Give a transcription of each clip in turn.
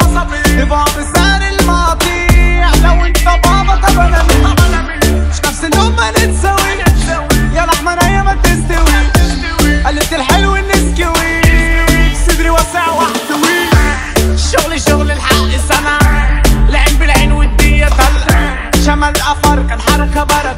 عصبي يبقى مثال لو انت بابا طب أنا مين مش نفس اليوم ما نتساوي يا لحمة نية ما تستوي قلبت الحلو نسكوي صدري واسع واحتوي الشغل شغل الحق سنة العين بالعين والدية طلع شمل قفر كان حركة بركة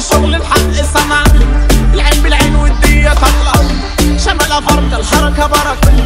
شغل شغل الحق صنع العين بالعين والدية طلع شمال فرق الحركة بركة.